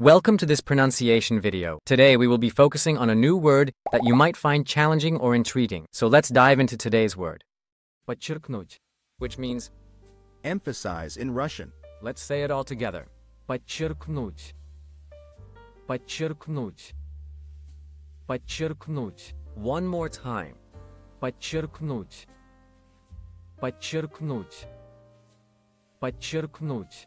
Welcome to this pronunciation video. Today we will be focusing on a new word that you might find challenging or intriguing. So let's dive into today's word. Подчеркнуть, which means Emphasize in Russian. let's say it all together. Подчеркнуть. Подчеркнуть. Подчеркнуть. One more time. Подчеркнуть. Подчеркнуть. Подчеркнуть.